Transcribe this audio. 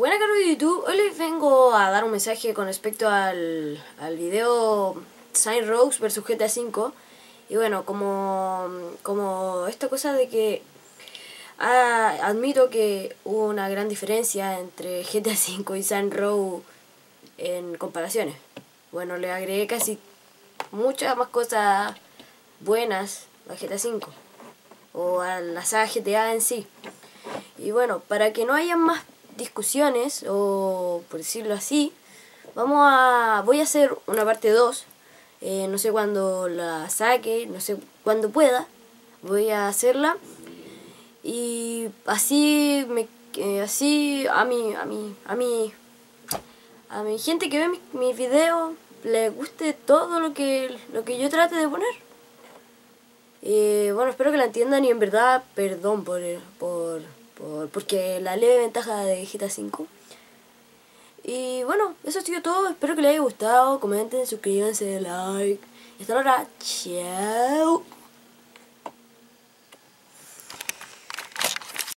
Buena caro de YouTube, hoy les vengo a dar un mensaje con respecto al, al video Saint Rose vs GTA V y bueno, como, como esta cosa de que ah, admito que hubo una gran diferencia entre GTA V y Saint Row en comparaciones. Bueno, le agregué casi muchas más cosas buenas a GTA V o a la saga GTA en sí. Y bueno, para que no haya más discusiones, o por decirlo así, vamos a voy a hacer una parte 2. Eh, no sé cuándo la saque, no sé cuándo pueda. Voy a hacerla. Y así me eh, así a mi a mi a mi a mi gente que ve mis mi videos le guste todo lo que lo que yo trate de poner. Eh, bueno, espero que la entiendan y en verdad, perdón por, por porque la leve ventaja de GTA 5. Y bueno, eso ha sido todo. Espero que les haya gustado. Comenten, suscríbanse, like. Y hasta ahora. Chao.